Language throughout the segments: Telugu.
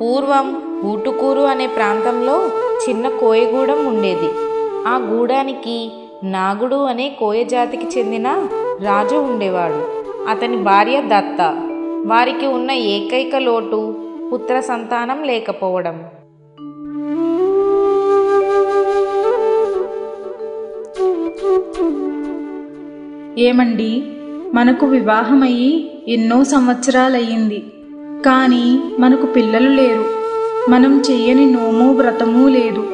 పూర్వం ఊటుకూరు అనే ప్రాంతంలో చిన్న కోయగూడెం ఉండేది. ఆ గూడానికి నాగుడు అనే కోయ జాతికి చెందిన రాజు ఉండేవాడు. అతని భార్య దత్త. వారికి ఉన్న ఏకైక లోటు పుత్ర సంతానం లేకపోవడం. ఏమండి? మనకు వివాహమయ్యి ఎన్నో సంవత్సరాలయ్యింది. కానీ మనకు పిల్లలు లేరు. మనం చెయ్యని నోము వ్రతము లేదు.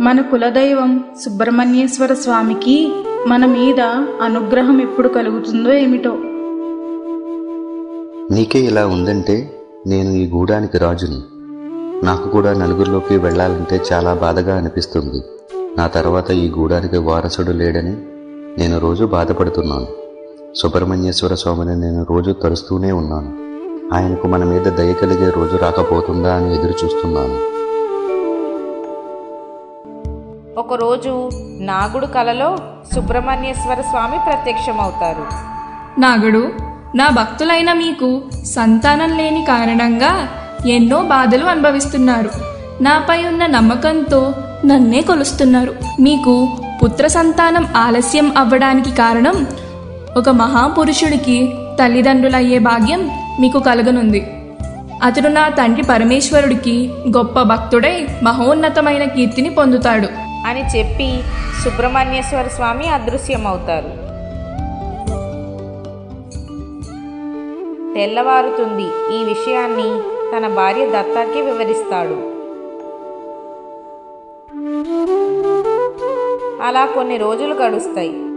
మన కులదైవం సుబ్రహ్మణ్యేశ్వర స్వామికి మన మీద అనుగ్రహం ఎప్పుడు కలుగుతుందో ఏమిటో? నీకే ఇలా ఉందంటే నేను ఈ గూడానికి రాజుని. నాకు కూడా నలుగురిలోకి వెళ్ళాలంటే చాలా బాధగా అనిపిస్తుంది. నా తర్వాత ఈ గూడానికి వారసుడు లేడని నేను రోజు బాధపడుతున్నాను. సుబ్రహ్మణ్యేశ్వర స్వామిని నేను రోజు తరుస్తూనే ఉన్నాను. ఆయనకు మన మీద దయ కలిగే రోజు రాకపోతుందా అని ఎదురు చూస్తున్నాను ఒకరోజు నాగుడు కలలో సుబ్రహ్మణ్యేశ్వర స్వామి ప్రత్యక్షమవుతారు. నాగుడు నా భక్తులైన మీకు సంతానం లేని కారణంగా ఎన్నో బాధలు అనుభవిస్తున్నారు. నాపై ఉన్న నమ్మకంతో నన్నే కొలుస్తున్నారు. మీకు పుత్ర సంతానం ఆలస్యం అవ్వడానికి కారణం ఒక మహాపురుషుడికి తల్లిదండ్రులయ్యే భాగ్యం మీకు కలగనుంది. అతడు నా తండ్రి పరమేశ్వరుడికి గొప్ప భక్తుడై మహోన్నతమైన కీర్తిని పొందుతాడు. అని చెప్పి సుబ్రహ్మణ్యేశ్వర స్వామి అదృశ్యమవుతారు. తెల్లవారుతుంది. ఈ విషయాన్ని తన భార్య దత్తాకి వివరిస్తాడు. అలా కొన్ని రోజులు గడుస్తాయి.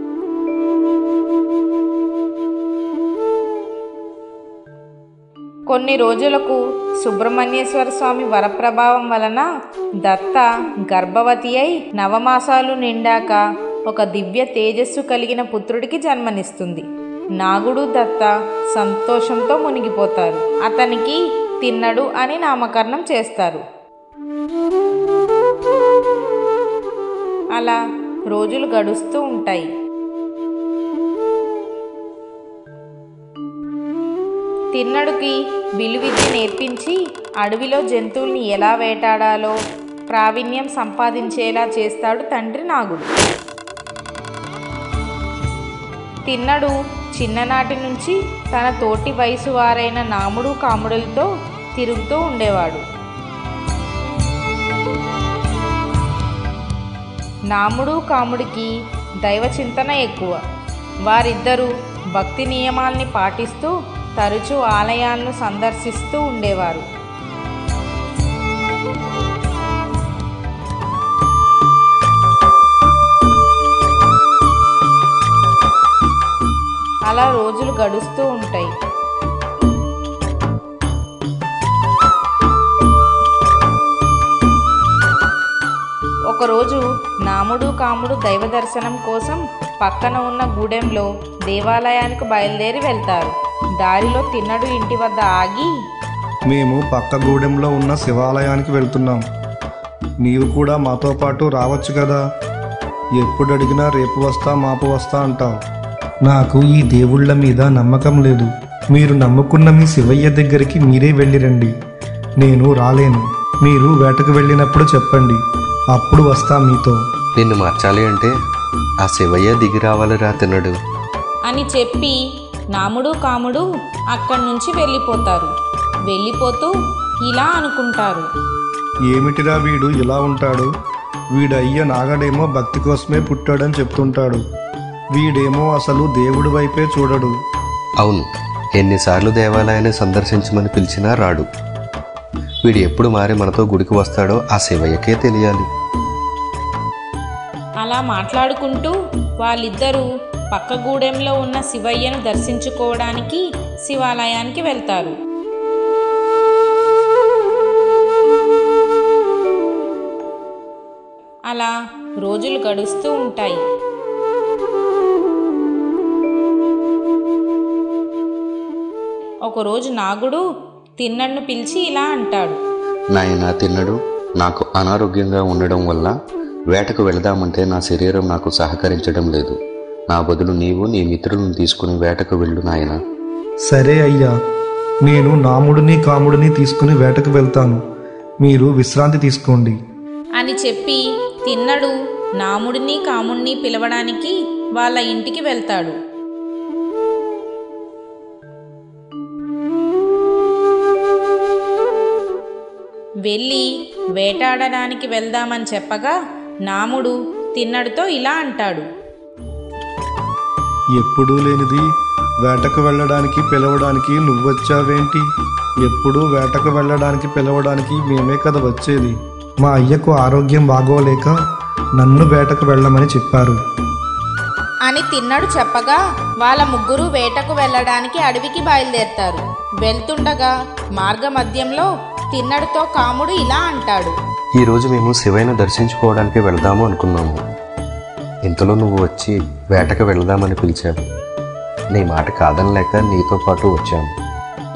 కొన్ని రోజులకు సుబ్రహ్మణ్యేశ్వర స్వామి వరప్రభావం వలన దత్త గర్భవతి అయి నవమాసాలు నిండాక ఒక దివ్య తేజస్సు కలిగిన పుత్రుడికి జన్మనిస్తుంది. నాగుడు దత్త సంతోషంతో మునిగిపోతారు. అతనికి తిన్నడు అని నామకరణం చేస్తారు. అలా రోజులు గడుస్తూ ఉంటాయి. తిన్నడుకి విలువిద్య నేర్పించి అడవిలో జంతువుల్ని ఎలా వేటాడాలో ప్రావీణ్యం సంపాదించేలా చేస్తాడు తండ్రి నాగుడు. తిన్నడు చిన్ననాటి నుంచి తన తోటి వయసు వారైన నాముడు కాముడులతో తిరుగుతూ ఉండేవాడు. నాముడు కాముడికి దైవ చింతన ఎక్కువ. వారిద్దరూ భక్తి నియమాల్ని పాటిస్తూ తరచూ ఆలయాలను సందర్శిస్తూ ఉండేవారు. అలా రోజులు గడుస్తూ ఉంటాయి. ఒకరోజు నాముడు కాముడు దైవ దర్శనం కోసం పక్కన ఉన్న గూడెంలో దేవాలయానికి బయలుదేరి వెళ్తారు. దారిలో తిన్నడు ఇంటి వద్ద ఆగి. మేము పక్క గూడెంలో ఉన్న శివాలయానికి వెళ్తున్నాం. నీవు కూడా మాతో పాటు రావచ్చు కదా? ఎప్పుడు అడిగినా రేపు వస్తా మాపు వస్తా అంటావు. నాకు ఈ దేవుళ్ళ మీద నమ్మకం లేదు. మీరు నమ్ముకున్న మీ శివయ్య దగ్గరికి మీరే వెళ్ళిరండి. నేను రాలేను. మీరు వేటకు వెళ్ళినప్పుడు చెప్పండి. అప్పుడు వస్తా మీతో. నిన్ను మార్చాలి అంటే ఆ శివయ్య దిగి రావాలిరా తిన్నడు. అని చెప్పి నాముడు కాముడు అక్కడి నుంచి వెళ్ళిపోతారు. వెళ్ళిపోతూ ఇలా అనుకుంటారు. ఏమిటిరా వీడు ఇలా ఉంటాడు? వీడు అయ్య నాగడేమో భక్తి కోసమే పుట్టాడని చెప్తుంటాడు. వీడేమో అసలు దేవుడి వైపే చూడడు. అవును ఎన్నిసార్లు దేవాలయాన్ని సందర్శించమని పిలిచినా రాడు. వీడు ఎప్పుడు మారి మనతో గుడికి వస్తాడో ఆ శివయ్యకే తెలియాలి. అలా మాట్లాడుకుంటూ వాళ్ళిద్దరూ పక్కగూడెంలో ఉన్న శివయ్యను దర్శించుకోవడానికి శివాలయానికి వెళ్తారు. అలా రోజులు గడుస్తూ ఉంటాయి. ఒకరోజు నాగుడు తిన్నడ్ను పిలిచి ఇలా అంటాడు. నాయన తిన్నడు నాకు అనారోగ్యంగా ఉండడం వల్ల వేటకు వెళదామంటే నా శరీరం నాకు సహకరించడం లేదు. నా బదులు నీవు నీ మిత్రులను తీసుకుని వేటకు వెళ్ళు నాయనా. సరే అయ్యా నేను నాముడిని కాముడిని తీసుకుని వేటకు వెళ్తాను. మీరు విశ్రాంతి తీసుకోండి. అని చెప్పి తిన్నడు నాముడిని కాముడిని పిలవడానికి వాళ్ళ ఇంటికి వెళ్తాడు. వెళ్ళి వేటాడడానికి వెళ్దామని చెప్పగా నాముడు తిన్నడితో ఇలా అంటాడు. ఎప్పుడూ లేనిది. వేటకు వెళ్ళడానికి పిలవడానికి నువ్వొచ్చావేంటి? ఎప్పుడూ వేటకు వెళ్ళడానికి పిలవడానికి మేమే కదా వచ్చేది. మా అయ్యకు ఆరోగ్యం బాగోలేక నన్ను వేటకు వెళ్ళమని చెప్పారు. అని తిన్నడు చెప్పగా వాళ్ళ ముగ్గురు వేటకు వెళ్ళడానికి అడవికి బయలుదేరతారు. వెళ్తుండగా మార్గమధ్యంలో తిన్నడితో కాముడు ఇలా అంటాడు. ఈరోజు మేము శివయ్యను దర్శించుకోవడానికి వెళ్దాము అనుకున్నాము. ఇంతలో నువ్వు వచ్చి వేటకు వెళదామని పిలిచావు. నీ మాట కాదనలేక నీతో పాటు వచ్చాము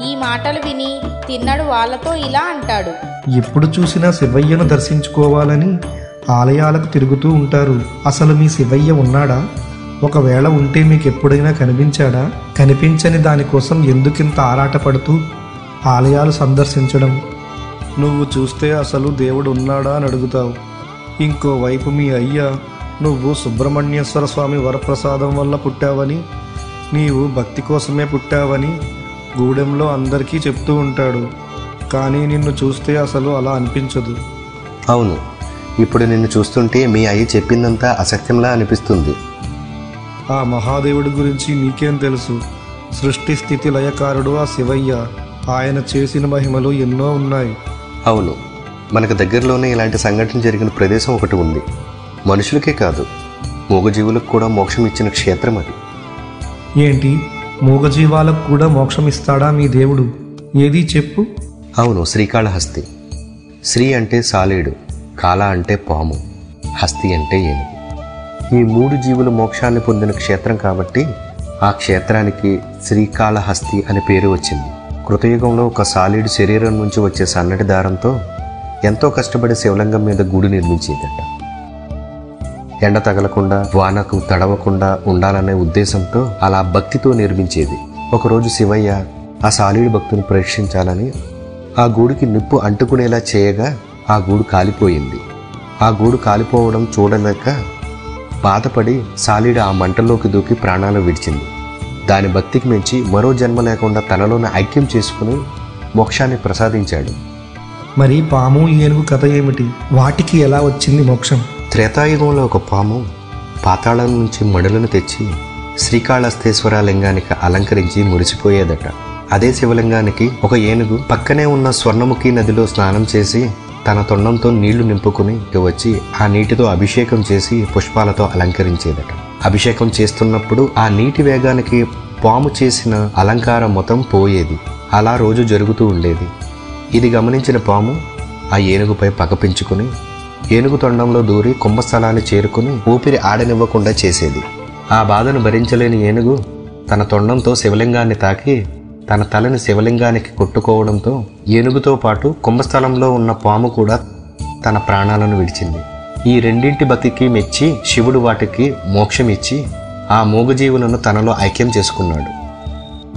ఈ మాటలు విని తిన్నడు వాళ్ళతో ఇలా అంటాడు. ఎప్పుడు చూసినా శివయ్యను దర్శించుకోవాలని ఆలయాలకు తిరుగుతూ ఉంటారు. అసలు మీ శివయ్య ఉన్నాడా? ఒకవేళ ఉంటే మీకు ఎప్పుడైనా కనిపించాడా? కనిపించని దానికోసం ఎందుకింత ఆరాటపడుతూ ఆలయాలు సందర్శించడం? నువ్వు చూస్తే అసలు దేవుడు ఉన్నాడా అని అడుగుతావు. ఇంకోవైపు మీ అయ్య నువ్వు సుబ్రహ్మణ్యేశ్వర స్వామి వరప్రసాదం వల్ల పుట్టావని నీవు భక్తి కోసమే పుట్టావని గూడెంలో అందరికీ చెప్తూ ఉంటాడు. కానీ నిన్ను చూస్తే అసలు అలా అనిపించదు. అవును. ఇప్పుడు నిన్ను చూస్తుంటే మీ అయ్య చెప్పిందంతా అసత్యంలా అనిపిస్తుంది. ఆ మహాదేవుడి గురించి నీకేం తెలుసు? సృష్టి స్థితి లయకారుడు ఆ శివయ్య. ఆయన చేసిన మహిమలు ఎన్నో ఉన్నాయి. అవును. మనకు దగ్గరలోనే ఇలాంటి సంఘటన జరిగిన ప్రదేశం ఒకటి ఉంది. మనుషులకే కాదు మూగజీవులకు కూడా మోక్షం ఇచ్చిన క్షేత్రం అది. ఏంటి? మూగజీవాలకు కూడా మోక్షం ఇస్తాడా మీ దేవుడు? ఏది చెప్పు? అవును శ్రీకాళహస్తి. శ్రీ అంటే సాలేడు కాల అంటే పాము హస్తి అంటే ఏనుగు. ఈ మూడు జీవులు మోక్షాన్ని పొందిన క్షేత్రం కాబట్టి ఆ క్షేత్రానికి శ్రీకాళహస్తి అనే పేరు వచ్చింది. కృతయుగంలో ఒక సాలీడు శరీరం నుంచి వచ్చే సన్నటి దారంతో ఎంతో కష్టపడి శివలింగం మీద గుడి నిర్మించేదట. ఎండ తగలకుండా వానకు తడవకుండా ఉండాలనే ఉద్దేశంతో అలా భక్తితో నిర్మించేది. ఒకరోజు శివయ్య ఆ సాలీడు భక్తుని పరీక్షించాలని ఆ గూడికి నిప్పు అంటుకునేలా చేయగా ఆ గూడు కాలిపోయింది. ఆ గూడు కాలిపోవడం చూడలేక బాధపడి సాలీడు ఆ మంటల్లోకి దూకి ప్రాణాలు విడిచింది. దాని భక్తికి మించి మరో జన్మ లేకుండా తనలోనే ఐక్యం చేసుకుని మోక్షాన్ని ప్రసాదించాడు. మరి పాము ఏనుగు కథ ఏమిటి? వాటికి ఎలా వచ్చింది మోక్షం? త్రేతాయుగంలో ఒక పాము పాతాళం నుంచి మడులను తెచ్చి శ్రీకాళహస్తేశ్వర లింగానికి అలంకరించి మురిసిపోయేదట. అదే శివలింగానికి ఒక ఏనుగు పక్కనే ఉన్న స్వర్ణముఖి నదిలో స్నానం చేసి తన తొండంతో నీళ్ళు నింపుకుని వచ్చి ఆ నీటితో అభిషేకం చేసి పుష్పాలతో అలంకరించేదట. అభిషేకం చేస్తున్నప్పుడు ఆ నీటి వేగానికి పాము చేసిన అలంకారం మొత్తం పోయేది. అలా రోజు జరుగుతూ ఉండేది. ఇది గమనించిన పాము ఆ ఏనుగుపై పగపించుకుని ఏనుగు తొండంలో దూరి కుంభస్థలాన్ని చేరుకుని ఊపిరి ఆడనివ్వకుండా చేసేది. ఆ బాధను భరించలేని ఏనుగు తన తొండంతో శివలింగాన్ని తాకి తన తలని శివలింగానికి కొట్టుకోవడంతో ఏనుగుతో పాటు కుంభస్థలంలో ఉన్న పాము కూడా తన ప్రాణాలను విడిచింది. ఈ రెండింటి బతికి మెచ్చి శివుడు వాటికి మోక్షం ఇచ్చి ఆ మూగజీవులను తనలో ఐక్యం చేసుకున్నాడు.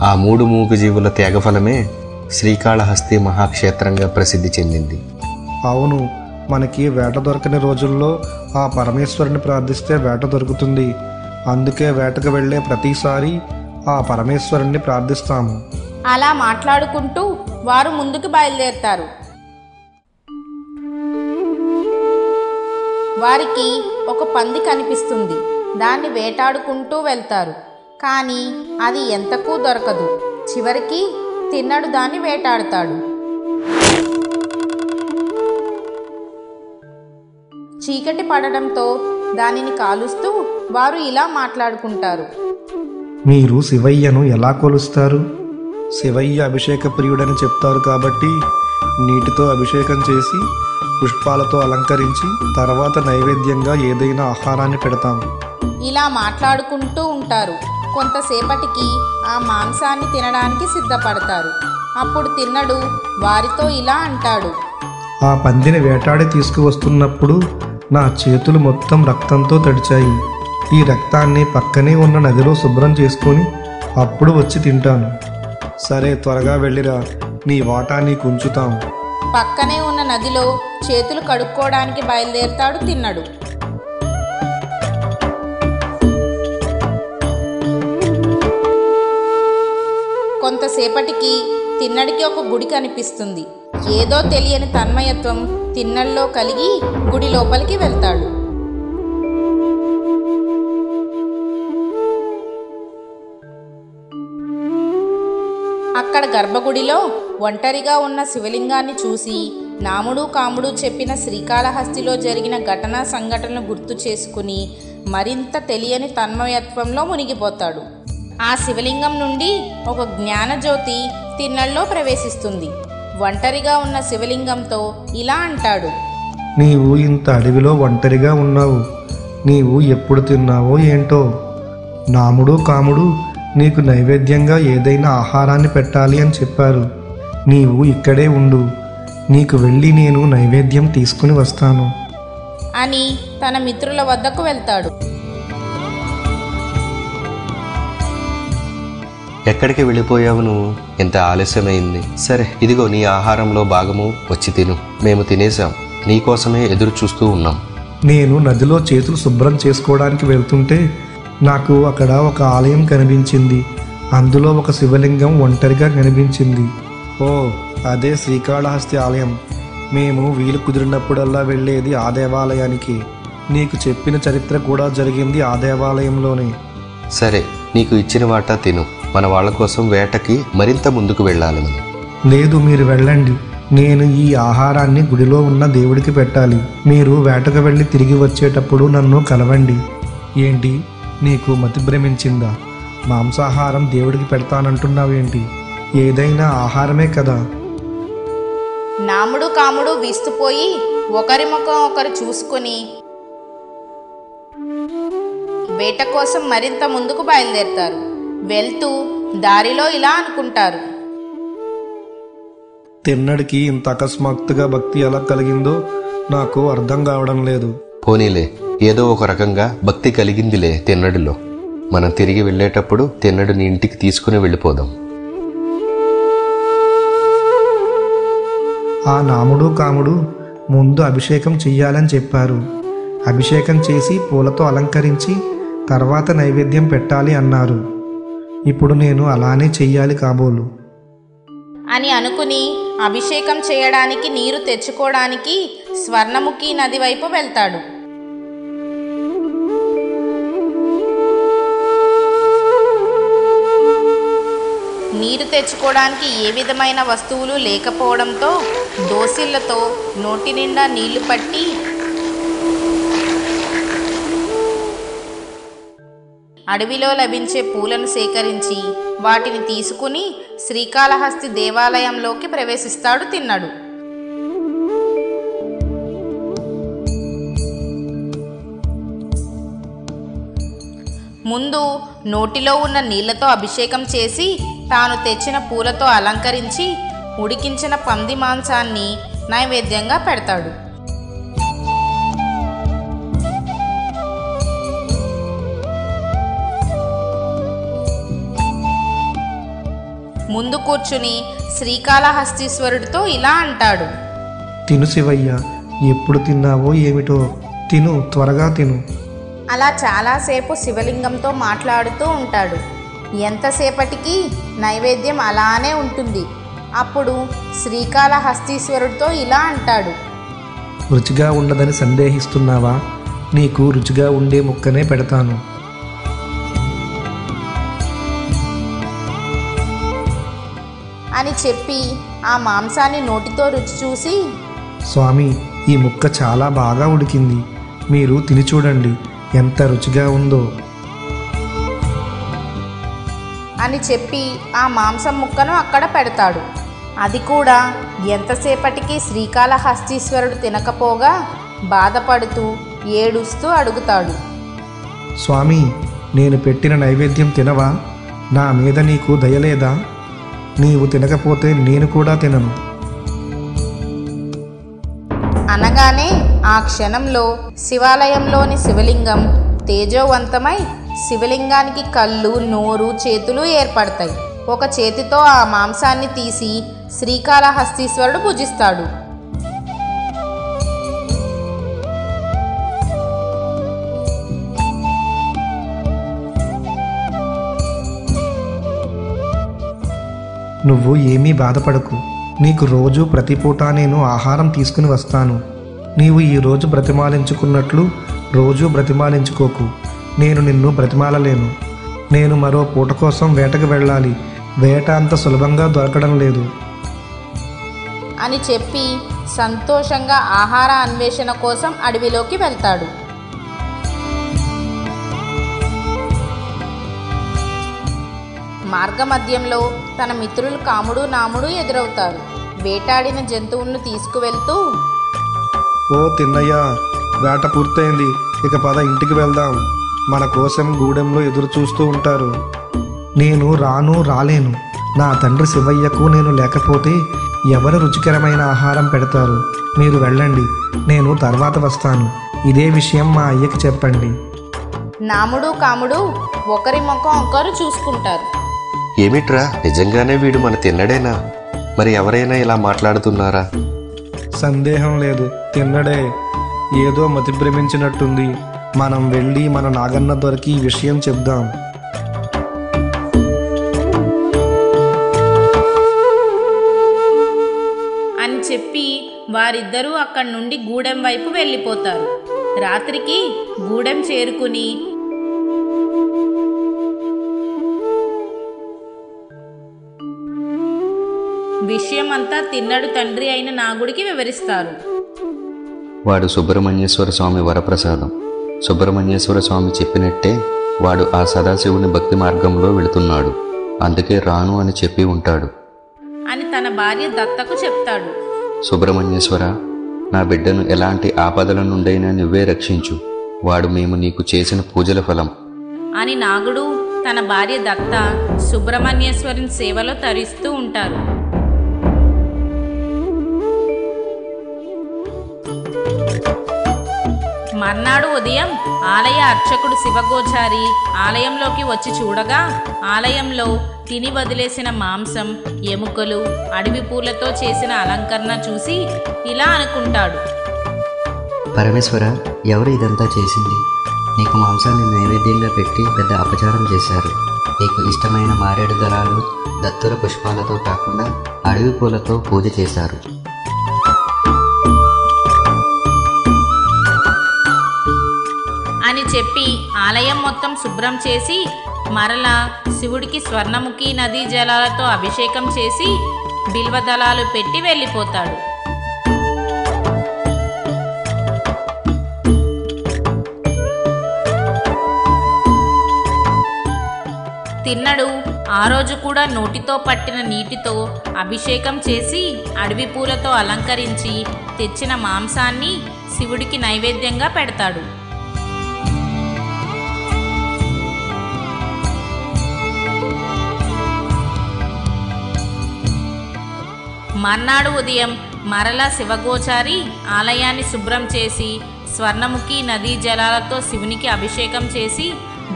ఆ మూడు మూగజీవుల త్యాగఫలమే శ్రీకాళహస్తి మహాక్షేత్రంగా ప్రసిద్ధి చెందింది. అవును మనకి వేట దొరకని రోజుల్లో ఆ పరమేశ్వరుని ప్రార్థిస్తే వేట దొరుకుతుంది. అందుకే వేటకు వెళ్ళే ప్రతిసారి ఆ పరమేశ్వరుణ్ణి ప్రార్థిస్తాము. అలా మాట్లాడుకుంటూ వారు ముందుకు బయలుదేరుతారు. వారికి ఒక పంది కనిపిస్తుంది. దాన్ని వేటాడుకుంటూ వెళ్తారు. కానీ అది ఎంతకు దొరకదు. చివరికి తిన్నడు దాన్ని వేటాడుతాడు. చీకటి పడడంతో దానిని కాలుస్తూ వారు ఇలా మాట్లాడుకుంటారు. మీరు శివయ్యను ఎలా కొలుస్తారు? శివయ్య అభిషేక ప్రియుడని చెప్తారు కాబట్టి నీటితో అభిషేకం చేసి పుష్పాలతో అలంకరించి తర్వాత నైవేద్యంగా ఏదైనా ఆహారాన్ని పెడతాం. ఇలా మాట్లాడుకుంటూ ఉంటారు. కొంతసేపటికి ఆ మాంసాన్ని తినడానికి సిద్ధపడతారు. అప్పుడు తిన్నడు వారితో ఇలా అంటాడు. ఆ పందిని వేటాడి తీసుకువస్తున్నప్పుడు నా చేతులు మొత్తం రక్తంతో తడిచాయి. ఈ రక్తాన్ని పక్కనే ఉన్న నదిలో శుభ్రం చేసుకొని అప్పుడు వచ్చి తింటాను. సరే త్వరగా వెళ్ళిరా. నీ వాటాన్ని కుంచుతాం పక్కనే ఉన్న నదిలో చేతులు కడుక్కోవడానికి బయలుదేరుతాడు తిన్నాడు. కొంతసేపటికి తిన్నడికి ఒక గుడి కనిపిస్తుంది. ఏదో తెలియని తన్మయత్వం తిన్నల్లో కలిగి గుడి లోపలికి వెళ్తాడు. అక్కడ గర్భగుడిలో ఒంటరిగా ఉన్న శివలింగాన్ని చూసి నాముడు కాముడు చెప్పిన శ్రీకాళహస్తిలో జరిగిన ఘటనా సంఘటనలు గుర్తు చేసుకుని మరింత తెలియని తన్మయత్వంలో మునిగిపోతాడు. ఆ శివలింగం నుండి ఒక జ్ఞానజ్యోతి తిన్నల్లో ప్రవేశిస్తుంది. ఒంటరిగా ఉన్న శివలింగంతో ఇలా అంటాడు. నీవు ఇంత అడవిలో ఒంటరిగా ఉన్నావు నీవు ఎప్పుడు తిన్నావో ఏంటో? నాముడు కాముడు నీకు నైవేద్యంగా ఏదైనా ఆహారాన్ని పెట్టాలి అని చెప్పారు. నీవు ఇక్కడే ఉండు నీకు వెళ్ళి నేను నైవేద్యం తీసుకుని వస్తాను. అని తన మిత్రుల వద్దకు వెళ్తాడు. ఎక్కడికి వెళ్ళిపోయావు నువ్వు? ఎంత ఆలస్యమైంది. సరే ఇదిగో నీ ఆహారంలో భాగము వచ్చి తిను. మేము తినేసాం నీకోసమే ఎదురు చూస్తూ ఉన్నాం. నేను నదిలో చేతులు శుభ్రం చేసుకోవడానికి వెళ్తుంటే నాకు అక్కడ ఒక ఆలయం కనిపించింది. అందులో ఒక శివలింగం ఒంటరిగా కనిపించింది. ఓ అదే శ్రీకాళహస్తి ఆలయం. మేము వీలు కుదిరినప్పుడల్లా వెళ్ళేది ఆ దేవాలయానికి. నీకు చెప్పిన చరిత్ర కూడా జరిగింది ఆ దేవాలయంలోనే. సరే నీకు ఇచ్చిన వాటా తిను. మన వాళ్ళ కోసం వేటకి మరింత ముందుకు వెళ్ళాలి మనం. లేదు మీరు వెళ్ళండి. నేను ఈ ఆహారాన్ని గుడిలో ఉన్న దేవుడికి పెట్టాలి. మీరు వేటకు వెళ్ళి తిరిగి వచ్చేటప్పుడు నన్ను కలవండి. ఏంటి? నీకు మతి భ్రమించిందా? మాంసాహారం దేవుడికి పెడతానంటున్నావేంటి? ఏదైనా ఆహారమే కదా. నాముడు కాముడు విస్తుపోయి ఒకరి ముఖం ఒకరు చూసుకొని వేట కోసం మరింత ముందుకు బయలుదేరుతారు. వెళ్తూ దారిలో ఇలా అనుకుంటారు. తిన్నడికి ఇంత అకస్మాత్తుగా భక్తి ఎలా కలిగిందో నాకు అర్థం కావడం లేదు. పోనీలే ఏదో ఒక రకంగా భక్తి కలిగిందిలే తిన్నడిలో. మనం తిరిగి వెళ్ళేటప్పుడు తిన్నడు నీ ఇంటికి తీసుకుని వెళ్ళిపోదాం. ఆ నాముడు కాముడు ముందు అభిషేకం చెయ్యాలని చెప్పారు. అభిషేకం చేసి పూలతో అలంకరించి తర్వాత నైవేద్యం పెట్టాలి అన్నారు. ఇప్పుడు నేను అలానే చెయ్యాలి కాబోలు. అని అనుకుని అభిషేకం చేయడానికి నీరు తెచ్చుకోవడానికి స్వర్ణముఖి నది వైపు వెళ్తాడు. నీరు తెచ్చుకోవడానికి ఏ విధమైన వస్తువులు లేకపోవడంతో దోసిళ్ళతో నోటి నిండా నీళ్ళు పట్టి అడవిలో లభించే పూలను సేకరించి వాటిని తీసుకుని శ్రీకాళహస్తి దేవాలయంలోకి ప్రవేశిస్తాడు తిన్నాడు. ముందు నోటిలో ఉన్న నీళ్ళతో అభిషేకం చేసి తాను తెచ్చిన పూలతో అలంకరించి ఉడికించిన పంది మాంసాన్ని నైవేద్యంగా పెడతాడు. ముందు కూర్చుని శ్రీకాళహస్తీశ్వరుడితో ఇలా అంటాడు. తిను శివయ్య ఎప్పుడు తిన్నావో ఏమిటో తిను త్వరగా తిను. అలా చాలాసేపు శివలింగంతో మాట్లాడుతూ ఉంటాడు. ఎంతసేపటికి నైవేద్యం అలానే ఉంటుంది. అప్పుడు శ్రీకాళహస్తీశ్వరుడితో ఇలా అంటాడు. రుచిగా ఉండదని సందేహిస్తున్నావా? నీకు రుచిగా ఉండే ముక్కనే పెడతాను. చెప్పి ఆ మాంసాన్ని నోటితో రుచి చూసి స్వామి ఈ ముక్క చాలా బాగా ఉడికింది. మీరు తిని చూడండి ఎంత రుచిగా ఉందో. అని చెప్పి ఆ మాంసం ముక్కను అక్కడ పెడతాడు. అది కూడా ఎంతసేపటికి శ్రీకాళహస్తీశ్వరుడు తినకపోగా బాధపడుతూ ఏడుస్తూ అడుగుతాడు. స్వామి నేను పెట్టిన నైవేద్యం తినవా? నా మీద నీకు దయలేదా నీవు తినకపోతే నేను కూడా తినను. అనగానే ఆ క్షణంలో శివాలయంలోని శివలింగం తేజోవంతమై శివలింగానికి కళ్ళు నోరు చేతులు ఏర్పడతాయి. ఒక చేతితో ఆ మాంసాన్ని తీసి శ్రీకాళహస్తీశ్వరుడు భుజిస్తాడు నువ్వు ఏమీ బాధపడకు. నీకు రోజు ప్రతిపూట నేను ఆహారం తీసుకుని వస్తాను. నీవు ఈరోజు బ్రతిమాలించుకున్నట్లు రోజూ బ్రతిమాలించుకోకు. నేను నిన్ను బ్రతిమాలలేను. నేను మరో పూట కోసం వేటకు వెళ్ళాలి. వేట అంత సులభంగా దొరకడం లేదు. అని చెప్పి సంతోషంగా ఆహార అన్వేషణ కోసం అడవిలోకి వెళ్తాడు. మార్గమధ్యంలో తన మిత్రులు కాముడు నాముడు ఎదురవుతారు. వేటాడిన జంతువులను తీసుకువెళ్తూ ఓ తిన్నయ్య వేట పూర్తయింది. ఇక పద ఇంటికి వెళ్దాం. మన కోసం గూడెంలో ఎదురు చూస్తూ ఉంటారు. నేను రాను రాలేను. నా తండ్రి శివయ్యకు నేను లేకపోతే ఎవరు రుచికరమైన ఆహారం పెడతారు? మీరు వెళ్ళండి. నేను తర్వాత వస్తాను. ఇదే విషయం మా అయ్యకి చెప్పండి. నాముడు కాముడు ఒకరి ముఖం ఒకరు చూసుకుంటారు. ఏమిట్రా? నిజంగానే వీడు మన తిన్నడేనా? మరి ఎవరైనా ఇలా మాట్లాడుతున్నారా? సందేహం లేదు. తిన్నడే. ఏదో మతి భ్రమించినట్టుంది మనం వెళ్ళి మన నాగన్న దొరికి ఈ విషయం చెప్దాం. అని చెప్పి వారిద్దరూ అక్కడి నుండి గూడెం వైపు వెళ్ళిపోతారు. రాత్రికి గూడెం చేరుకుని విషయమంతా తిన్నడు తండ్రి అయిన నాగుడికి వివరిస్తారు. వాడు సుబ్రహ్మణ్యేశ్వర స్వామి వరప్రసాదం. సుబ్రహ్మణ్యేశ్వర స్వామి చెప్పినట్టే వాడు ఆ సదాశివుని భక్తి మార్గంలో వెళుతున్నాడు. అందుకే రాను అని చెప్పి ఉంటాడు. అని తన భార్య దత్తకు చెప్తాడు. సుబ్రహ్మణ్యేశ్వర నా బిడ్డను ఎలాంటి ఆపదల నుండైనా నువ్వే రక్షించు. వాడు మేము నీకు చేసిన పూజల ఫలం. అని నాగుడు తన భార్య దత్త సుబ్రహ్మణ్యేశ్వరుని సేవలో తరిస్తూ ఉంటారు. మర్నాడు ఉదయం ఆలయ అర్చకుడు శివగోచారి ఆలయంలోకి వచ్చి చూడగా ఆలయంలో తిని వదిలేసిన మాంసం ఎముకలు అడవి పూలతో చేసిన అలంకరణ చూసి ఇలా అనుకుంటాడు. పరమేశ్వర ఎవరు ఇదంతా చేసింది? నీకు మాంసాన్ని నైవేద్యంగా పెట్టి పెద్ద అపచారం చేశారు. నీకు ఇష్టమైన మారేడు దళాలు దత్తుల పుష్పాలతో కాకుండా అడవి పూలతో పూజ చేశారు. చెప్పి ఆలయం మొత్తం శుభ్రం చేసి మరలా శివుడికి స్వర్ణముఖి నదీ జలాలతో అభిషేకం చేసి బిల్వదళాలు పెట్టి వెళ్ళిపోతాడు. తిన్నడు. ఆ రోజు కూడా నోటితో పట్టిన నీటితో అభిషేకం చేసి అడవి పూలతో అలంకరించి తెచ్చిన మాంసాన్ని శివుడికి నైవేద్యంగా పెడతాడు. మర్నాడు ఉదయం మరలా శివగోచారి ఆలయాన్ని శుభ్రం చేసి స్వర్ణముఖి నదీ జలాలతో శివునికి అభిషేకం చేసి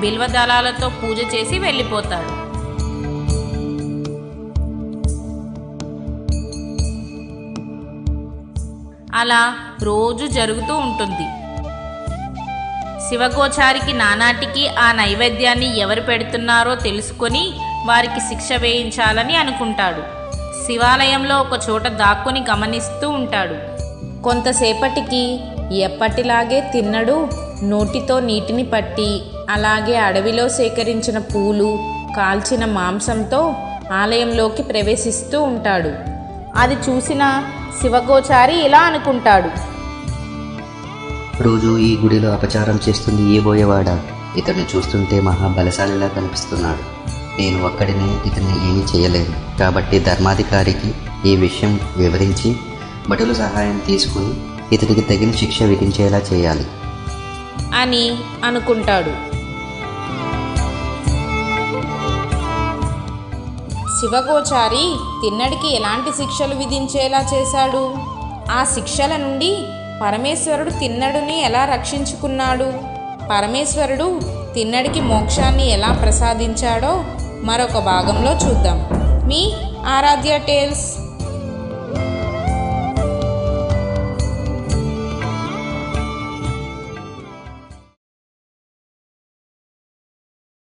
బిల్వదళాలతో పూజ చేసి వెళ్ళిపోతాడు. అలా రోజు జరుగుతూ ఉంటుంది. శివగోచారికి నానాటికి ఆ నైవేద్యాన్ని ఎవరు పెడుతున్నారో తెలుసుకొని వారికి శిక్ష వేయించాలని అనుకుంటాడు. శివాలయంలో ఒక చోట దాక్కుని గమనిస్తూ ఉంటాడు. కొంతసేపటికి ఎప్పటిలాగే తిన్నడు నోటితో నీటిని పట్టి అలాగే అడవిలో సేకరించిన పూలు కాల్చిన మాంసంతో ఆలయంలోకి ప్రవేశిస్తూ ఉంటాడు. అది చూసిన శివగోచారి ఇలా అనుకుంటాడు. రోజు ఈ గుడిలో అపచారం చేస్తుంది ఏ బోయేవాడా? ఇతను చూస్తుంటే మహాబలశాలిలా కనిపిస్తున్నాడు. నేను ఒక్కడినే ఇతన్ని ఏమీ చేయలేను. కాబట్టి ధర్మాధికారికి ఈ విషయం వివరించి భటుల సహాయం తీసుకుని ఇతడికి తగిన శిక్ష విధించేలా చేయాలి. అని అనుకుంటాడు. శివగోచారి తిన్నడికి ఎలాంటి శిక్షలు విధించేలా చేశాడు? ఆ శిక్షల నుండి పరమేశ్వరుడు తిన్నడుని ఎలా రక్షించుకున్నాడు? పరమేశ్వరుడు తిన్నడికి మోక్షాన్ని ఎలా ప్రసాదించాడో మరొక భాగంలో చూద్దాం. మీ ఆరాధ్య టేల్స్.